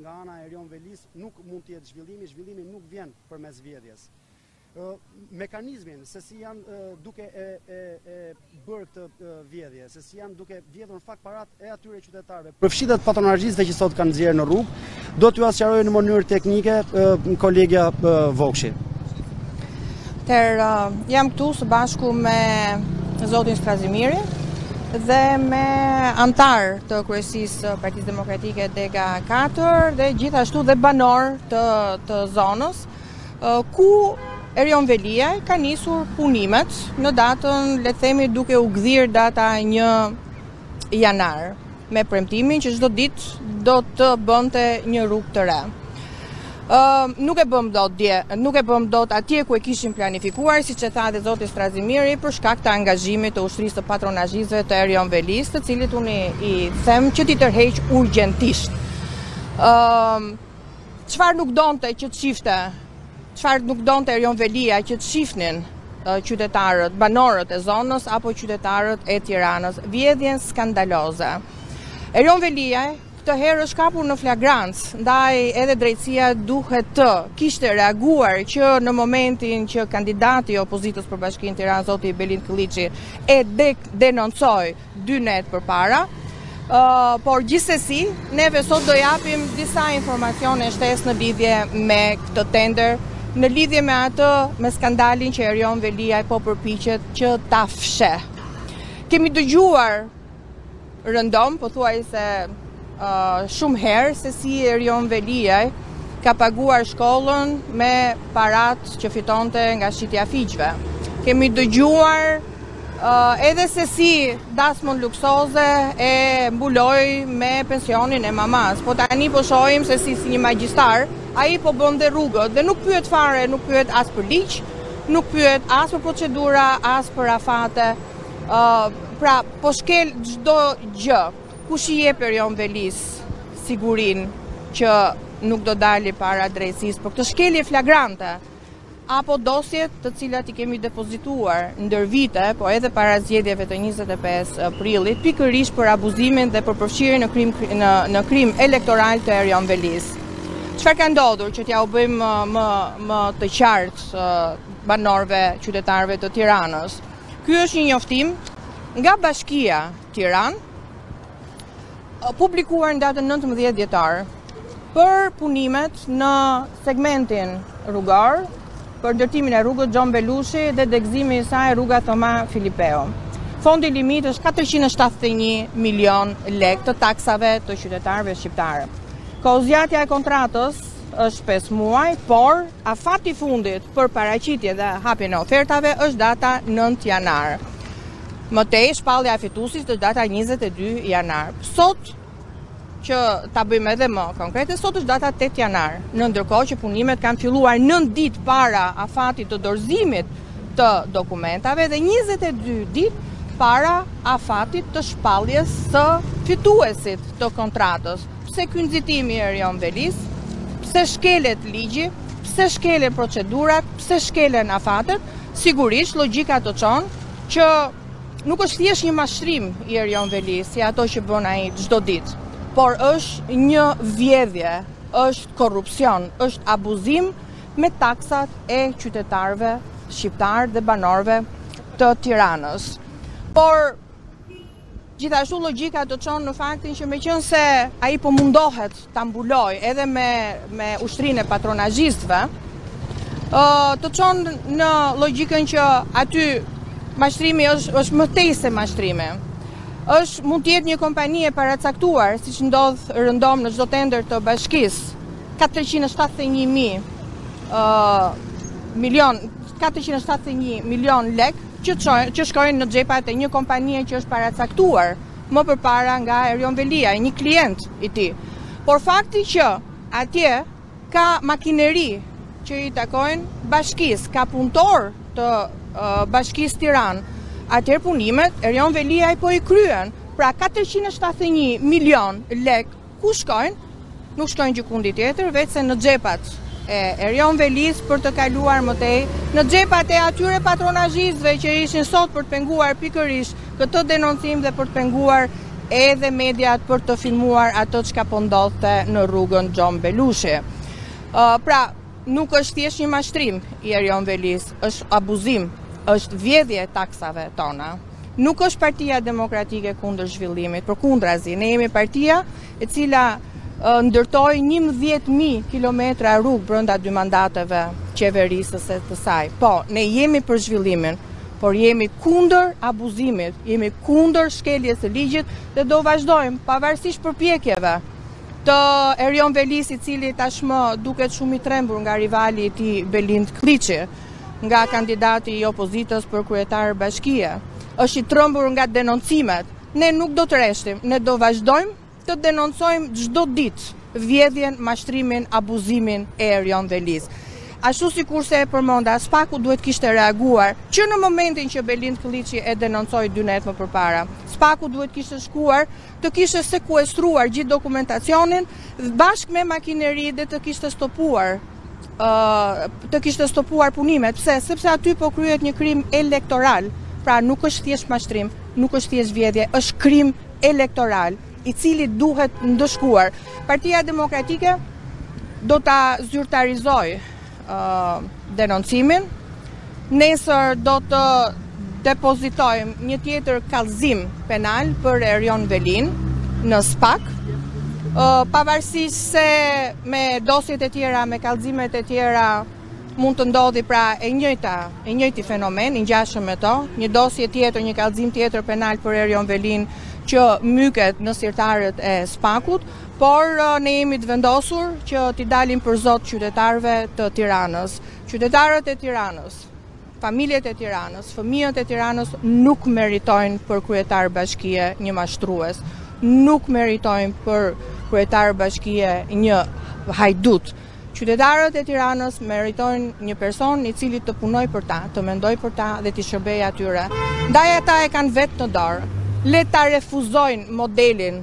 Nga ana e Erion Veliajt nuk mund të jetë zhvillimi, zhvillimi nuk vjen përmes vjedhjes. Mekanizmin se si janë duke e, e, e bërë këtë vjedhje, se si janë duke vjedhur në fakt paratë e atyre qytetarëve, përfshirë patronazhistëve që sot kanë nxjerrë në rrugë, do t'jua sqarojë në mënyrë teknike kolegja Vokshi. Atëherë jam këtu së bashku me zotin Strazimiri dhe me anëtarë të kryesisë së Partisë Demokratike Dega 4 dhe gjithashtu dhe banorë të të zonës ku Erion Veliaj ka nisur punimet në datën, le të themi, duke u gdhir data 1 janar. me premtimin që çdo ditë do të bënte një rrugë të re. Ë, nuk e bëmë dot dje, nuk e bëmë dot atje ku e kishim planifikuar, siç e tha edhe zoti Strazimiri, për shkak të angazhimit të ushtrisë të patronazhistëve të Erion Velisë, të cilit unë i them që t'i tërheqë urgjentisht. Ë, Çfarë nuk donte që të shifte? Çfarë nuk donte Erion Velia që të shifnin qytetarët, banorët e zonës apo qytetarët e Tiranës? Vjedhjen skandaloze. Erion Velia këtë herë është kapur në flagrancë, ndaj edhe drejtësia duhet të kishte reaguar që në momentin që kandidati i opozitës për bashkinë Tiranë zoti Belind Këlliçi e dek denoncoi dy net përpara, por gjithsesi neve sot do japim disa informacione shtesë në lidhje me këtë tender, në lidhje me atë me skandalin që Erion Veliaj po përpiqet që ta fshehë. Kemi dëgjuar rëndom, pothuajse shumë herë se si Erion Veliaj ka paguar shkollën me paratë që fitonte nga shitja e fiqve. Kemi dëgjuar edhe se si dasmën luksoze e mbuloi me pensionin e mamasë. Po tani po shohim se si si një magjistar, ai po bën dhe rrugët dhe nuk pyet fare, nuk pyet as për ligj, nuk pyet as për procedura, as për afate, pra po shkel çdo gjë. Kush i jep Erion Velisë sigurinë që nuk do dali para drejtësisë për këtë shkelje flagrante? Apo dosjet të cilat i kemi depozituar ndër vite, po edhe para zgjedhjeve të 25 prillit, pikërisht për abuzimin dhe për përfshirjen në krim në, në krim elektoral të Erion Velisë. Çfarë ka ndodhur që t'jau bëjmë më, më, më të qartë banorëve, qytetarëve të Tiranës? Ky është një njoftim nga bashkia Tiranë, publikuar në datën 19 dhjetar për punimet në segmentin rrugor për ndërtimin e rrugës Xhon Belushi dhe degëzimi i saj rruga Thoma Filipeu. Fondi limit është 471 milion lek të taksave të qytetarëve shqiptarë. Kohëzgjatja e kontratës është 5 muaj, por afati fundit për paraqitje dhe hapjen e ofertave është data 9 janar. Më tej, shpallja e fituesit është data 22 janar. Sot, që ta bëjmë edhe më konkrete, sot është data 8 janar, në ndërkohë që punimet kanë filluar 9 ditë para afatit të dorëzimit të dokumentave dhe 22 ditë para afatit të shpalljes së fituesit të kontratës. Pse ky nxitim i Erion Veliajt? Pse shkelet ligji? Pse shkelen procedurat? Pse shkelen afatet? Sigurisht logjika të çon Që nuk është thjesht një mashtrim i Erion Veliajt, si ato që bën ai çdo ditë, por është një vjedhje, është korrupsion, është abuzim me taksat e qytetarëve shqiptarë dhe banorëve të Tiranës. Por Gjithashtu logjika të çon në faktin që meqenëse ai po mundohet ta mbulojë edhe me me ushtrinë e patronazhistëve, ë të çon në logjikën që aty mashtrimi është është më tej se mashtrimi është mund të jetë një kompani e paracaktuar, siç ndodh rëndom në çdo tender të bashkisë, 471 mijë milion 471 milion lek që çojnë, që shkojnë në xhepat e një kompanie që është paracaktuar më përpara nga Erion Veliaj, një klient i tij. Por fakti që atje ka makineri që i takojnë bashkisë, ka punëtorë të bashkisë Tiranë, atëherë punimet Erion Veliaj po i kryen. Pra 471 milion lek Ku shkojnë? Nuk shkojnë gjëkundi tjetër, veçse në xhepat e Erion Veliajt për të kaluar më tej, në xhepat e atyre patronazhistëve që ishin sot për të penguar pikërisht këtë denoncim dhe për të penguar edhe mediat për të filmuar atë çka po ndodhte në rrugën Xhon Belushi. Pra, nuk është thjesht një mashtrim i Erion Veliajt, është abuzim, është vjedhje e taksave tona. Nuk është Partia Demokratike kundër zhvillimit, përkundrazi, ne jemi partia e cila ndërtoi 11.000 kilometra rrugë brenda dy mandateve qeverisëse të saj. Po, ne jemi për zhvillimin, por jemi kundër abuzimit, jemi kundër shkeljes së ligjit dhe do vazhdojmë, pavarësisht përpjekjeve të Erion Veliajt, i cili tashmë duket shumë i trembur nga rivali i tij Belind Këlliçi. Nga kandidati i opozitës për kryetar bashkie, është i trëmbur nga denoncimet. Ne nuk do të reshtim, ne do vazhdojmë të denoncojmë çdo ditë vjedhjen, mashtrimin, abuzimin e Erion Veliajt. Ashtu sikurse e përmenda, Spaku duhet kishte reaguar që në momentin që Belind Këlliçi e denoncoi dy netë më përpara. Spaku duhet kishte shkuar të kishte sekuestruar gjithë dokumentacionin bashkë me makineri dhe të kishte stopuar të kishte stopuar punimet, pse? Sepse aty po kryhet një krim elektoral. Pra nuk është thjesht mashtrim, nuk është thjesht vjedhje, është krim elektoral, i cili duhet ndëshkuar. Partia Demokratike do ta zyrtarizojë denoncimin Nesër do të depozitojmë një tjetër kallëzim penal për Erion Velinë në SPAK. Pavarësisht se me dosjet e tjera, me kallëzimet e tjera mund të ndodhë pra e njëjta, e njëjti fenomen, i ngjashëm me to, një dosje tjetër, një kallëzim tjetër penal për Erion Velinë që myket në sirtarët e Spakut, por ne jemi të vendosur që t'i dalim për zot qytetarëve të Tiranës. Qytetarët e Tiranës, familjet e Tiranës, fëmijët e Tiranës nuk meritojnë për kryetar bashkie një mashtrues, nuk meritojnë për kryetar bashkie një hajdut. Qytetarët e Tiranës meritojnë një person i cili të punojë për ta, të mendojë për ta dhe t'i shërbejë atyre. Ndaj ata e kanë vetë në dorë. Le ta refuzojnë modelin